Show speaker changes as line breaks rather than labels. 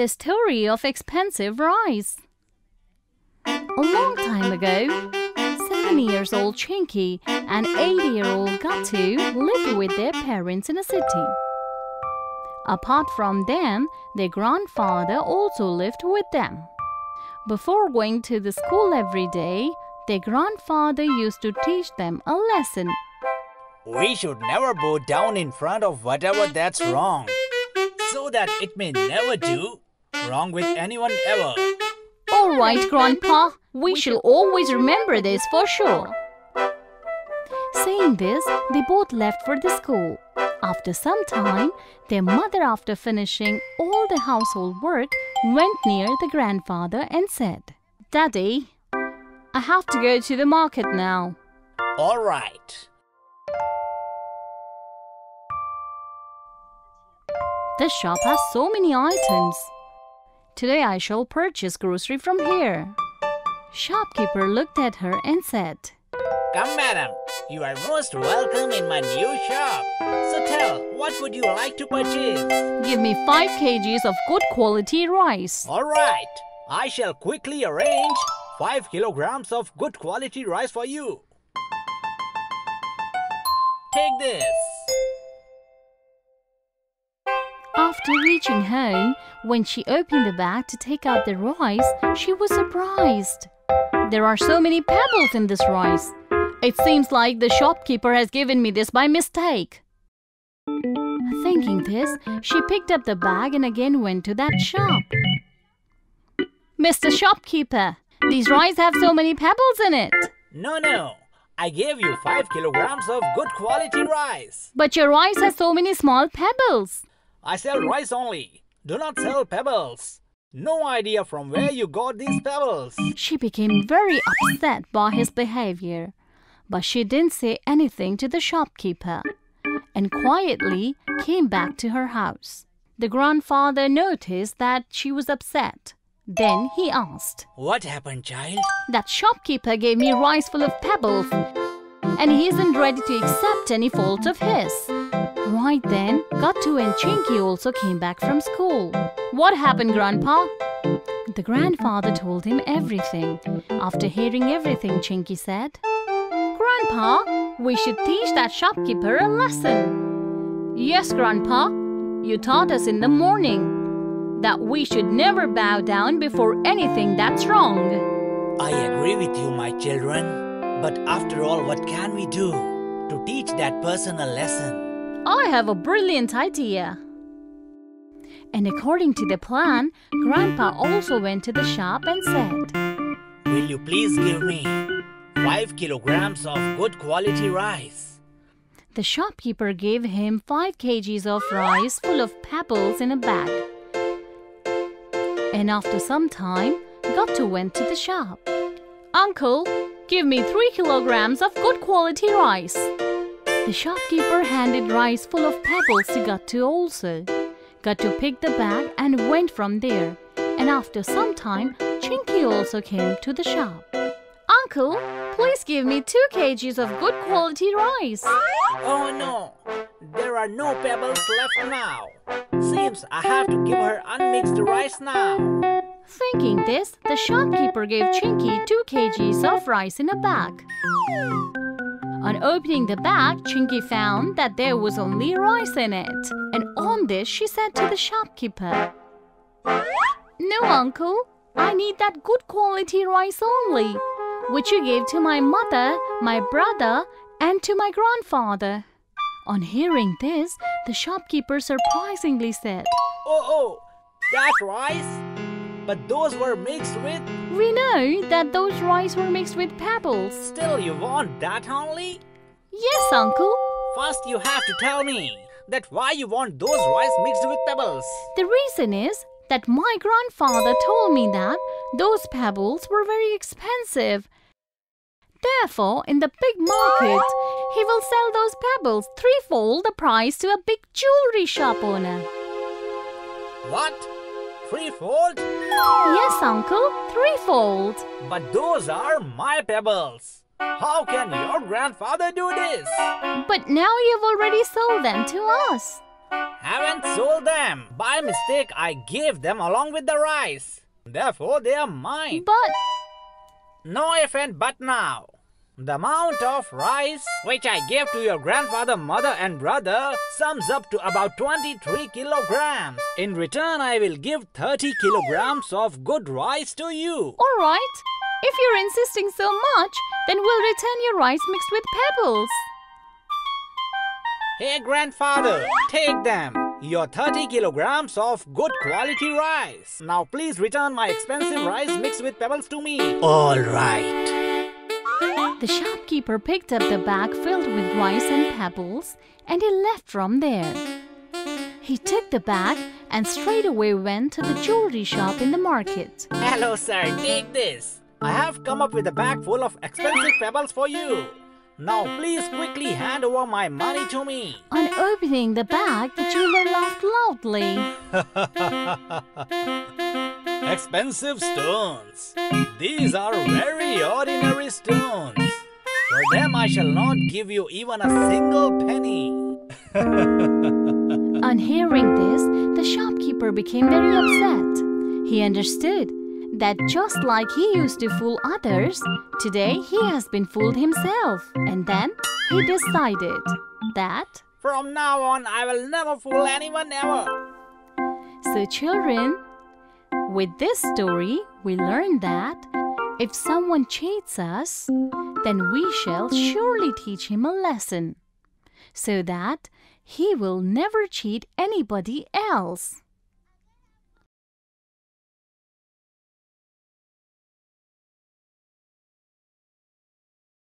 The Story of Expensive Rice. A long time ago, seven years old Chinky and eight year old Gatu lived with their parents in a city. Apart from them, their grandfather also lived with them. Before going to the school every day, their grandfather used to teach them a lesson.
We should never bow down in front of whatever that's wrong, so that it may never do wrong with anyone ever.
All right, Grandpa, we shall always remember this for sure. Saying this, they both left for the school. After some time, their mother, after finishing all the household work, went near the grandfather and said, Daddy, I have to go to the market now.
All right.
The shop has so many items. Today I shall purchase grocery from here. Shopkeeper looked at her and said,
Come, madam. You are most welcome in my new shop. So tell, what would you like to purchase?
Give me 5 kgs of good quality rice.
All right. I shall quickly arrange 5 kilograms of good quality rice for you. Take this.
After reaching home, when she opened the bag to take out the rice, she was surprised. There are so many pebbles in this rice. It seems like the shopkeeper has given me this by mistake. Thinking this, she picked up the bag and again went to that shop. Mr. Shopkeeper, these rice have so many pebbles in it.
No, no. I gave you 5 kilograms of good quality rice.
But your rice has so many small pebbles.
I sell rice only. Do not sell pebbles. No idea from where you got these pebbles.
She became very upset by his behavior, but she didn't say anything to the shopkeeper and quietly came back to her house. The grandfather noticed that she was upset. Then he asked,
What happened, child?
That shopkeeper gave me rice full of pebbles and he isn't ready to accept any fault of his. Right then, Gatu and Chinky also came back from school. What happened, Grandpa? The grandfather told him everything. After hearing everything, Chinky said, Grandpa, we should teach that shopkeeper a lesson. Yes, Grandpa, you taught us in the morning that we should never bow down before anything that's wrong.
I agree with you, my children. But after all, what can we do to teach that person a lesson?
I have a brilliant idea. And according to the plan, Grandpa also went to the shop and said,
Will you please give me 5 kilograms of good quality rice?
The shopkeeper gave him 5 kgs of rice full of pebbles in a bag. And after some time, Gatu went to the shop. Uncle, give me 3 kilograms of good quality rice. The shopkeeper handed rice full of pebbles to Gatu also. Gatu picked the bag and went from there. And after some time, Chinky also came to the shop. Uncle, please give me 2 kgs of good quality rice.
Oh no, there are no pebbles left now. Seems I have to give her unmixed rice now.
Thinking this, the shopkeeper gave Chinky 2 kgs of rice in a bag. On opening the bag, Chinky found that there was only rice in it. And on this, she said to the shopkeeper, No, uncle, I need that good quality rice only, which you gave to my mother, my brother, and to my grandfather. On hearing this, the shopkeeper surprisingly said,
Oh, oh, that rice? But those were mixed with.
We know that those rice were mixed with pebbles.
Still, you want that only?
Yes, uncle.
First, you have to tell me that why you want those rice mixed with pebbles.
The reason is that my grandfather told me that those pebbles were very expensive. Therefore, in the big market, he will sell those pebbles threefold the price to a big jewelry shop owner.
What? Threefold?
Yes, uncle, threefold.
But those are my pebbles. How can your grandfather do this?
But now you've already sold them to us.
Haven't sold them. By mistake, I gave them along with the rice. Therefore, they are mine.
But
No if and but now. The amount of rice which I gave to your grandfather, mother, and brother sums up to about 23 kilograms. In return, I will give 30 kilograms of good rice to you.
all right, if you're insisting so much, then we'll return your rice mixed with pebbles.
Hey, grandfather, take them. Your 30 kilograms of good quality rice. Now, please return my expensive rice mixed with pebbles to me. All right.
The shopkeeper picked up the bag filled with rice and pebbles and he left from there. He took the bag and straight away went to the jewelry shop in the market.
Hello, sir. Take this. I have come up with a bag full of expensive pebbles for you. Now, please quickly hand over my money to me.
On opening the bag, the jeweler laughed loudly.
Expensive stones. These are very ordinary stones. For them, I shall not give you even a single penny.
On hearing this, the shopkeeper became very upset. He understood that just like he used to fool others, today he has been fooled himself. And then he decided that.
From now on, I will never fool anyone ever.
So, children, with this story, we learn that if someone cheats us, then we shall surely teach him a lesson so that he will never cheat anybody else.